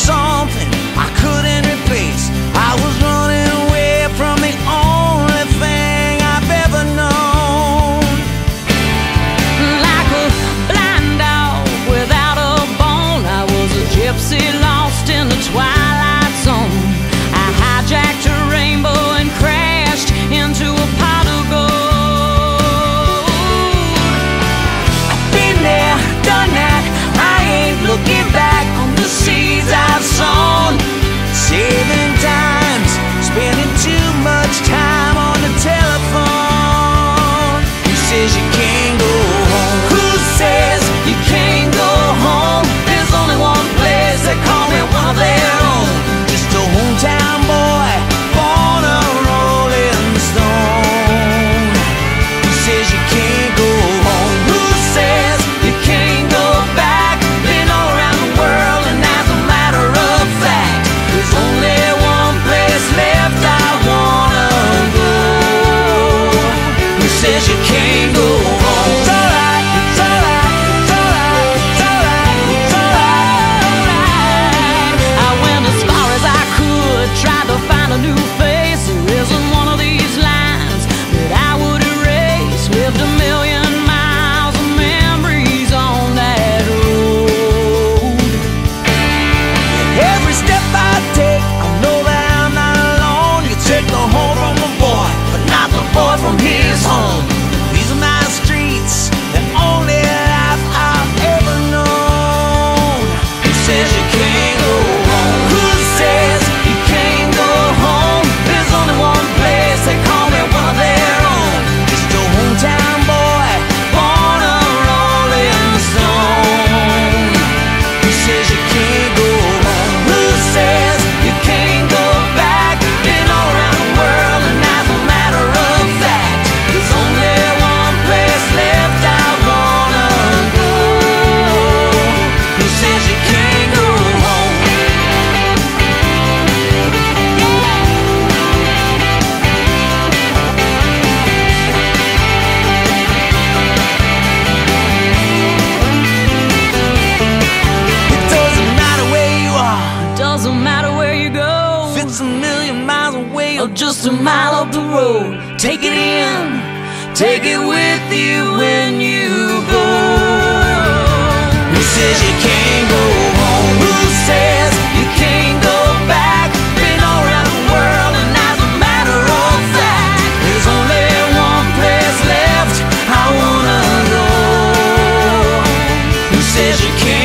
song. just a mile up the road. Take it in, take it with you when you go. Who says you can't go home? Who says you can't go back? Been all around the world, and as a matter of fact, there's only one place left I wanna go. Who says you can't?